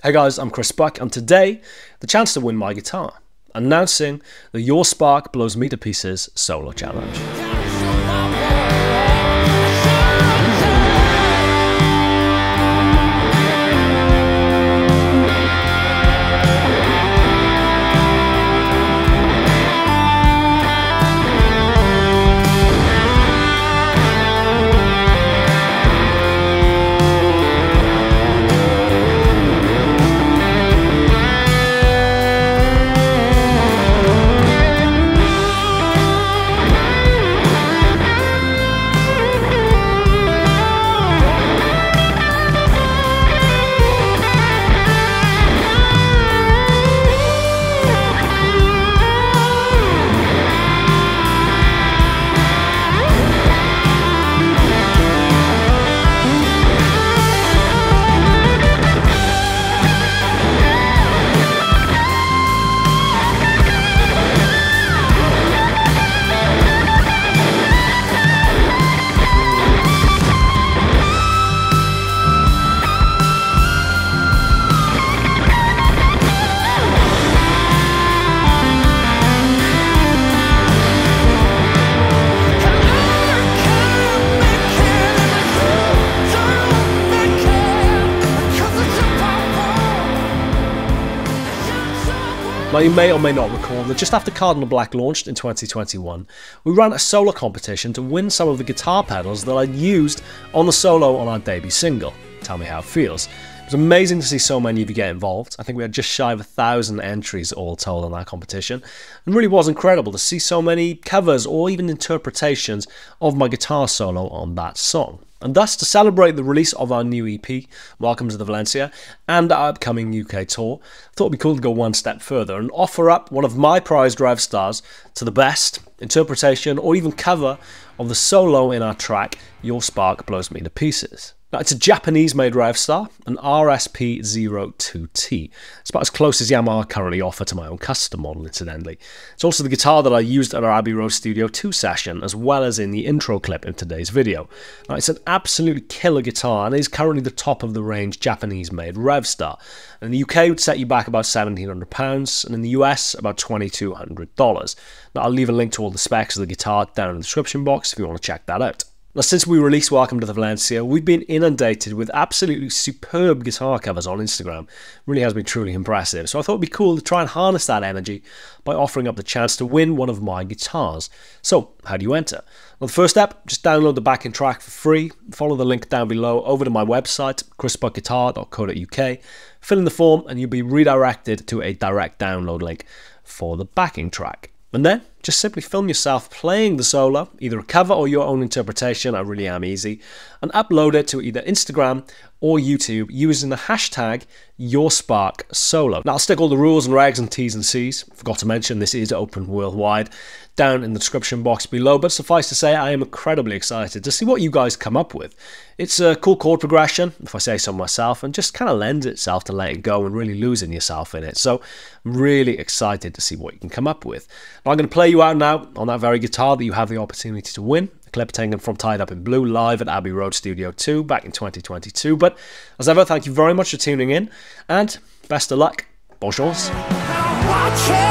Hey guys, I'm Chris Buck, and today, the chance to win my guitar, announcing the Your Spark Blows Me to Pieces solo challenge. Now, you may or may not recall that just after Cardinal Black launched in 2021, we ran a solo competition to win some of the guitar pedals that I'd used on the solo on our debut single, Tell Me How It Feels. It was amazing to see so many of you get involved. I think we had just shy of a thousand entries all told in that competition. And really was incredible to see so many covers or even interpretations of my guitar solo on that song. And thus, to celebrate the release of our new EP, Welcome to the Valencia, and our upcoming UK tour, I thought it'd be cool to go one step further and offer up one of my prized Revstars to the best interpretation or even cover of the solo in our track, Your Spark Blows Me to Pieces. Now, it's a Japanese-made Revstar, an RSP02T. It's about as close as Yamaha currently offer to my own custom model, incidentally. It's also the guitar that I used at our Abbey Road Studio 2 session, as well as in the intro clip in today's video. Now, it's an absolutely killer guitar, and is currently the top-of-the-range Japanese-made Revstar. In the UK, it would set you back about £1,700, and in the US, about $2,200. Now, I'll leave a link to all the specs of the guitar down in the description box if you want to check that out. Now, since we released Welcome to the Valencia, we've been inundated with absolutely superb guitar covers on Instagram. It really has been truly impressive. So I thought it'd be cool to try and harness that energy by offering up the chance to win one of my guitars. So, how do you enter? Well, the first step, just download the backing track for free. Follow the link down below over to my website, chrisbuckguitar.co.uk. Fill in the form and you'll be redirected to a direct download link for the backing track. And then just simply film yourself playing the solo, either a cover or your own interpretation, I really am easy, and upload it to either Instagram or YouTube using the hashtag YourSparkSolo. Now I'll stick all the rules and regs and T's and C's, forgot to mention this is open worldwide, down in the description box below, but suffice to say I am incredibly excited to see what you guys come up with. It's a cool chord progression, if I say so myself, and just kind of lends itself to letting go and really losing yourself in it. So I'm really excited to see what you can come up with. Now, I'm going to play you out now on that very guitar that you have the opportunity to win. A clip from Tied Up in Blue live at Abbey Road Studio 2 back in 2022. But as ever, thank you very much for tuning in and best of luck. Bonne chance.